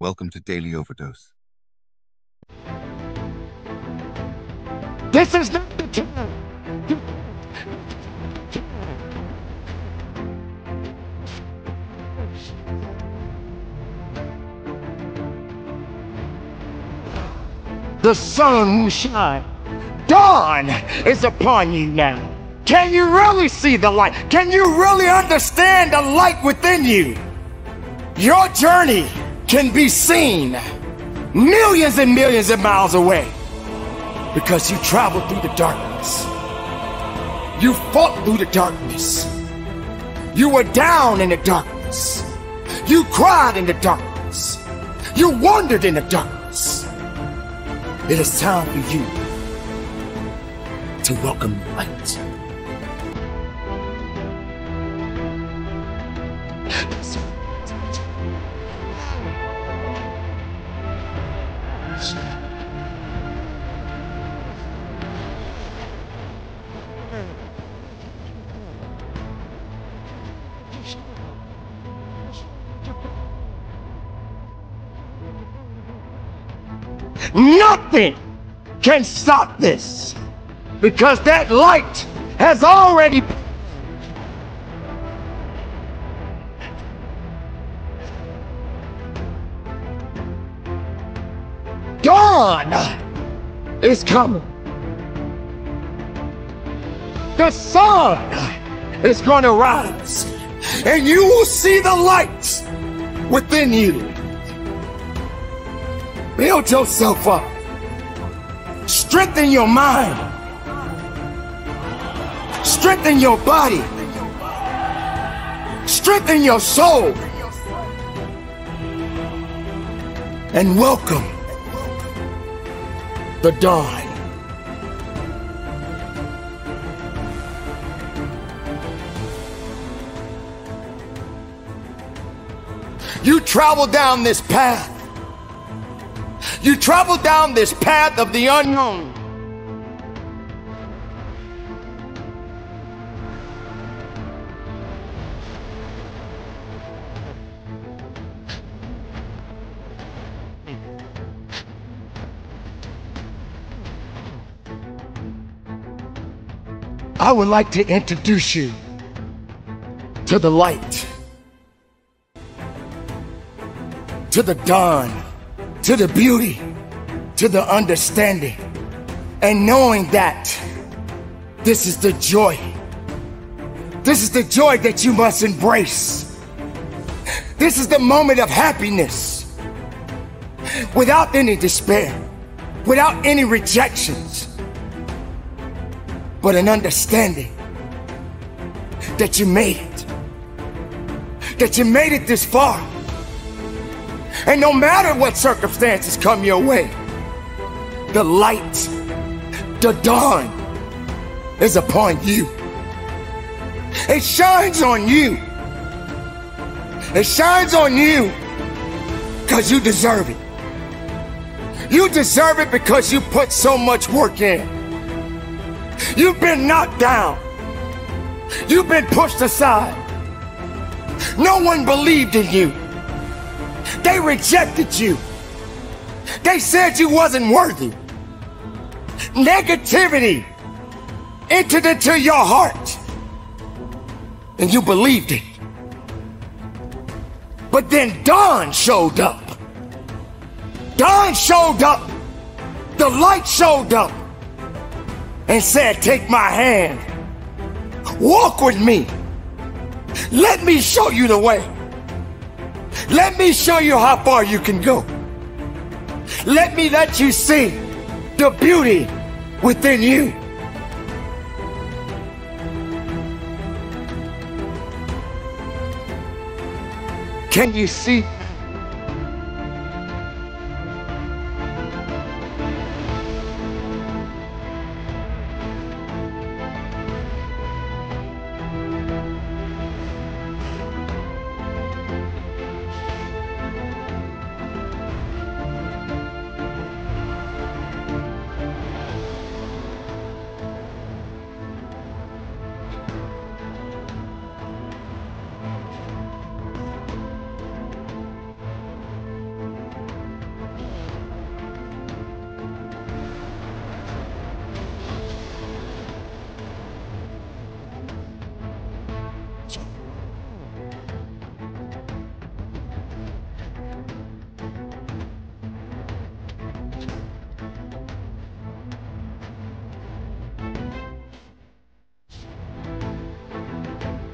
Welcome to Daily Overdose. This is not the time. The sun will shine. Dawn is upon you now. Can you really see the light? Can you really understand the light within you? Your journey can be seen millions and millions of miles away because you traveled through the darkness. You fought through the darkness. You were down in the darkness. You cried in the darkness. You wandered in the darkness. It is time for you to welcome the Nothing can stop this because that light has already. Dawn is coming. The sun is going to rise, and you will see the light within you. Build yourself up. Strengthen your mind. Strengthen your body. Strengthen your soul. And welcome the dawn. You travel down this path you travel down this path of the unknown. I would like to introduce you to the light, to the dawn to the beauty, to the understanding, and knowing that this is the joy. This is the joy that you must embrace. This is the moment of happiness without any despair, without any rejections, but an understanding that you made it, that you made it this far and no matter what circumstances come your way, the light, the dawn is upon you. It shines on you. It shines on you because you deserve it. You deserve it because you put so much work in. You've been knocked down. You've been pushed aside. No one believed in you. They rejected you. They said you wasn't worthy. Negativity entered into your heart. And you believed it. But then Dawn showed up. Dawn showed up. The light showed up and said, Take my hand. Walk with me. Let me show you the way. Let me show you how far you can go. Let me let you see the beauty within you. Can you see?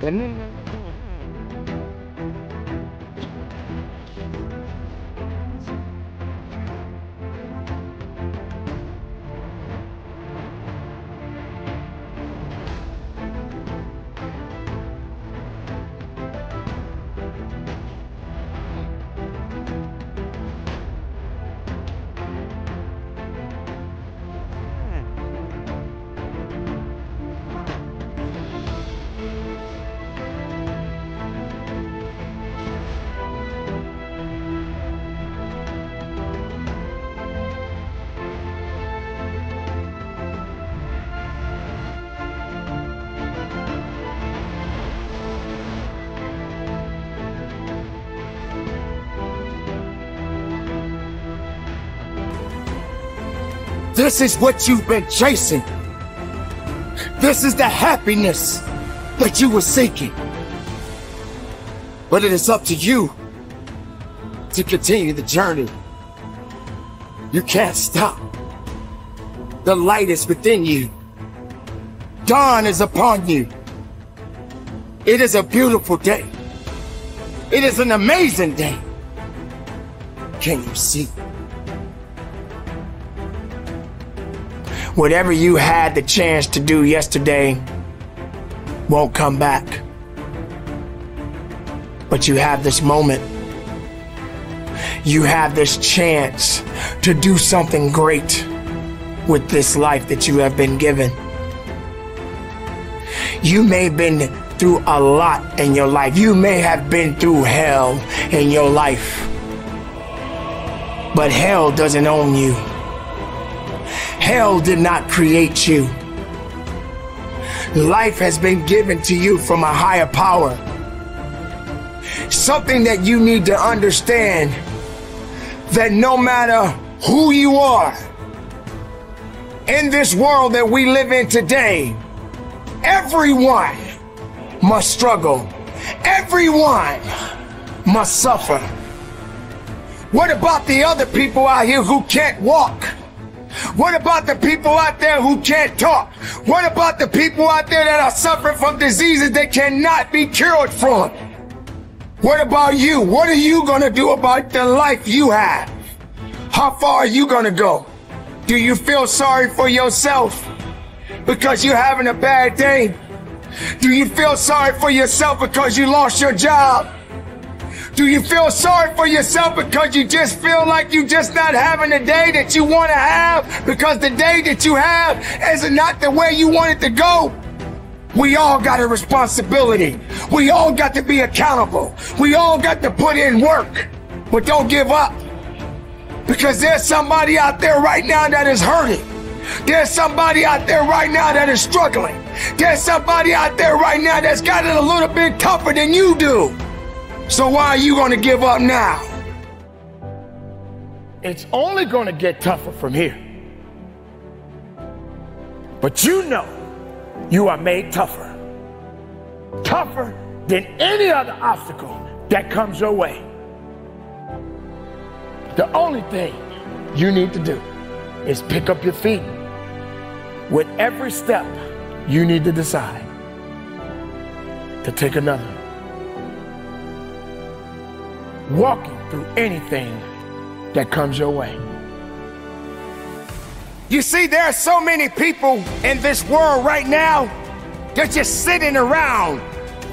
können This is what you've been chasing. This is the happiness that you were seeking. But it is up to you to continue the journey. You can't stop. The light is within you. Dawn is upon you. It is a beautiful day. It is an amazing day. Can you see? Whatever you had the chance to do yesterday won't come back. But you have this moment. You have this chance to do something great with this life that you have been given. You may have been through a lot in your life. You may have been through hell in your life. But hell doesn't own you. Hell did not create you. Life has been given to you from a higher power. Something that you need to understand that no matter who you are in this world that we live in today, everyone must struggle. Everyone must suffer. What about the other people out here who can't walk? What about the people out there who can't talk? What about the people out there that are suffering from diseases that cannot be cured from? What about you? What are you going to do about the life you have? How far are you going to go? Do you feel sorry for yourself because you're having a bad day? Do you feel sorry for yourself because you lost your job? Do you feel sorry for yourself because you just feel like you just not having the day that you want to have because the day that you have is not the way you want it to go? We all got a responsibility. We all got to be accountable. We all got to put in work. But don't give up. Because there's somebody out there right now that is hurting. There's somebody out there right now that is struggling. There's somebody out there right now that's got it a little bit tougher than you do. So why are you going to give up now? It's only going to get tougher from here. But you know you are made tougher. Tougher than any other obstacle that comes your way. The only thing you need to do is pick up your feet. With every step, you need to decide to take another walking through anything that comes your way. You see, there are so many people in this world right now, they're just sitting around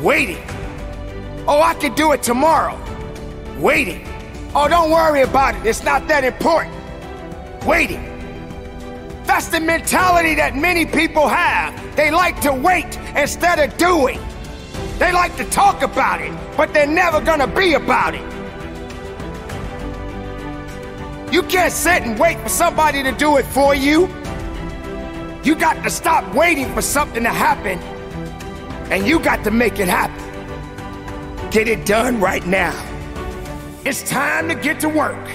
waiting. Oh, I can do it tomorrow. Waiting. Oh, don't worry about it. It's not that important. Waiting. That's the mentality that many people have. They like to wait instead of doing. They like to talk about it, but they're never gonna be about it. You can't sit and wait for somebody to do it for you. You got to stop waiting for something to happen, and you got to make it happen. Get it done right now. It's time to get to work.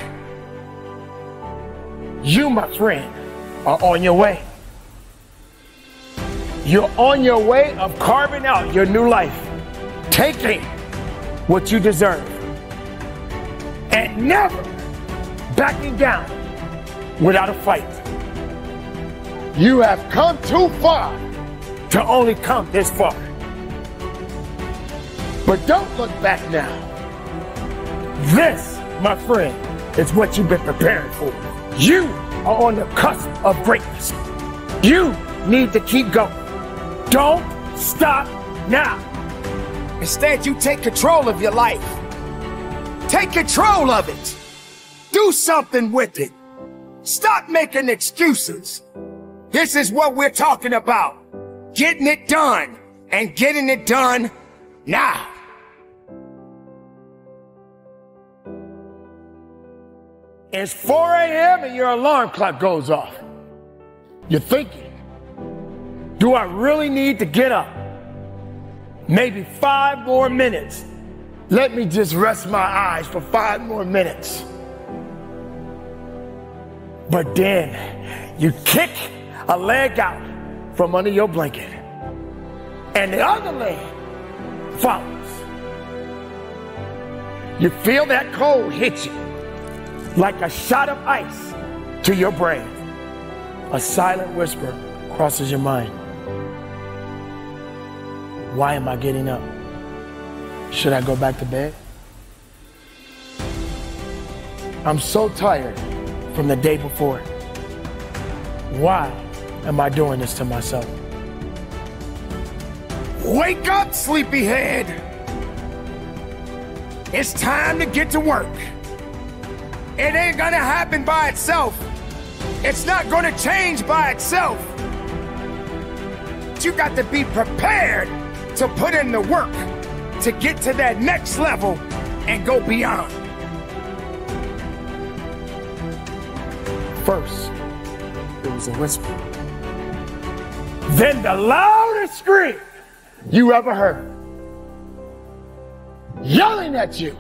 You, my friend, are on your way. You're on your way of carving out your new life, taking what you deserve, and never backing down without a fight. You have come too far to only come this far. But don't look back now. This, my friend, is what you've been preparing for. You are on the cusp of greatness. You need to keep going. Don't stop now. Instead, you take control of your life. Take control of it. Do something with it. Stop making excuses. This is what we're talking about. Getting it done and getting it done now. It's 4 a.m. and your alarm clock goes off. You're thinking, do I really need to get up? Maybe five more minutes. Let me just rest my eyes for five more minutes. But then you kick a leg out from under your blanket, and the other leg follows. You feel that cold hit you like a shot of ice to your brain. A silent whisper crosses your mind. Why am I getting up? Should I go back to bed? I'm so tired from the day before. Why am I doing this to myself? Wake up, sleepyhead! It's time to get to work. It ain't gonna happen by itself. It's not gonna change by itself. But You got to be prepared to put in the work to get to that next level and go beyond. First, it was a whisper. Then the loudest scream you ever heard. Yelling at you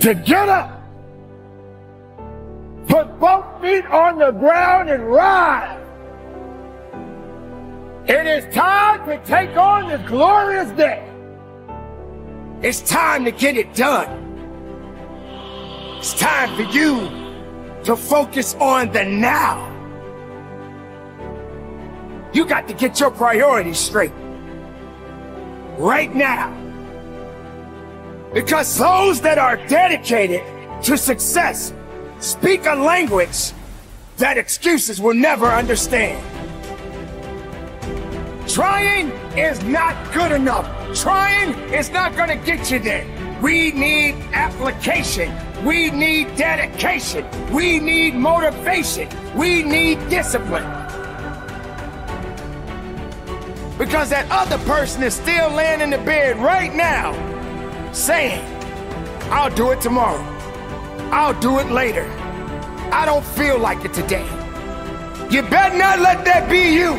to get up. Put both feet on the ground and rise. It is time to take on this glorious day. It's time to get it done. It's time for you to focus on the now. You got to get your priorities straight. Right now. Because those that are dedicated to success speak a language that excuses will never understand. Trying is not good enough. Trying is not going to get you there. We need application. We need dedication. We need motivation. We need discipline. Because that other person is still laying in the bed right now saying, I'll do it tomorrow. I'll do it later. I don't feel like it today. You better not let that be you.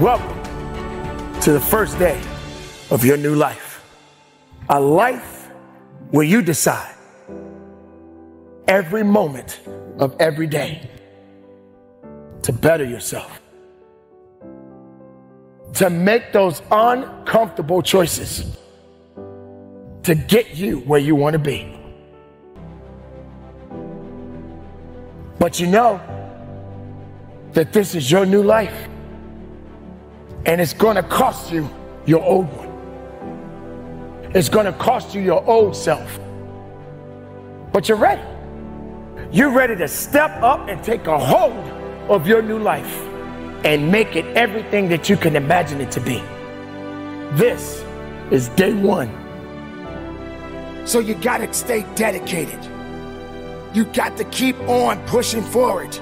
Welcome to the first day of your new life. A life where you decide every moment of every day to better yourself, to make those uncomfortable choices to get you where you want to be. But you know that this is your new life and it's going to cost you your old one. It's going to cost you your old self. But you're ready. You're ready to step up and take a hold of your new life and make it everything that you can imagine it to be. This is day one. So you got to stay dedicated. You got to keep on pushing forward.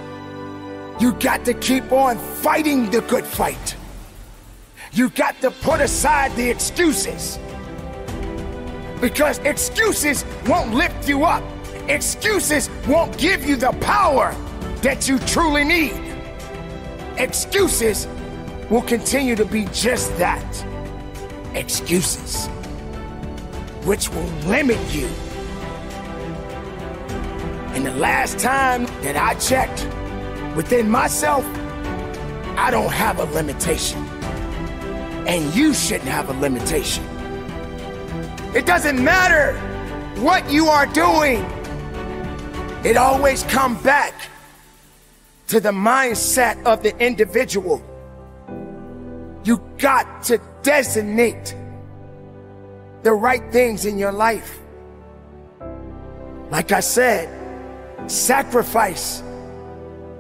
You got to keep on fighting the good fight. You got to put aside the excuses. Because excuses won't lift you up. Excuses won't give you the power that you truly need. Excuses will continue to be just that excuses, which will limit you. And the last time that I checked within myself, I don't have a limitation. And you shouldn't have a limitation. It doesn't matter what you are doing. It always comes back to the mindset of the individual. You got to designate the right things in your life. Like I said, sacrifice.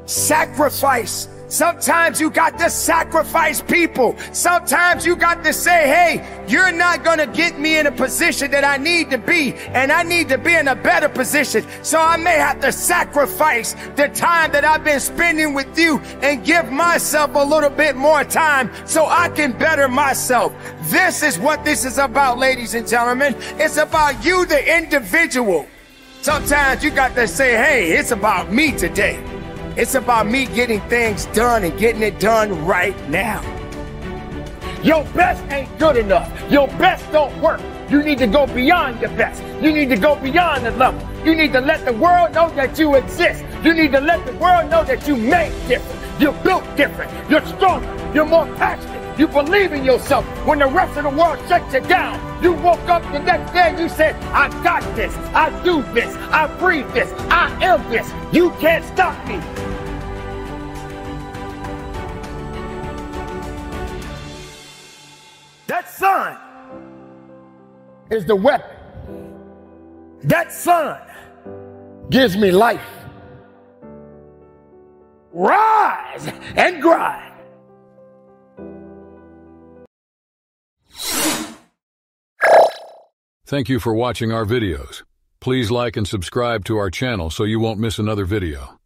Sacrifice Sometimes you got to sacrifice people. Sometimes you got to say, hey, you're not going to get me in a position that I need to be, and I need to be in a better position. So I may have to sacrifice the time that I've been spending with you and give myself a little bit more time so I can better myself. This is what this is about, ladies and gentlemen. It's about you, the individual. Sometimes you got to say, hey, it's about me today. It's about me getting things done and getting it done right now. Your best ain't good enough. Your best don't work. You need to go beyond your best. You need to go beyond the level. You need to let the world know that you exist. You need to let the world know that you made different. You're built different. You're stronger. You're more passionate. You believe in yourself. When the rest of the world shuts you down, you woke up the next day and you said, I got this. I do this. I breathe this. I am this. You can't stop me. That sun is the weapon. That sun gives me life. Rise and grind. Thank you for watching our videos. Please like and subscribe to our channel so you won't miss another video.